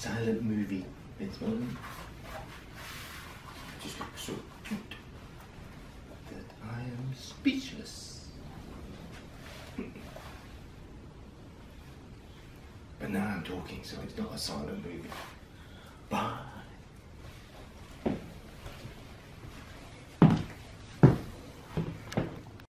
silent movie, Vince Martin. Just looks so cute that I am speechless. But now I'm talking, so it's not a silent movie. Bye.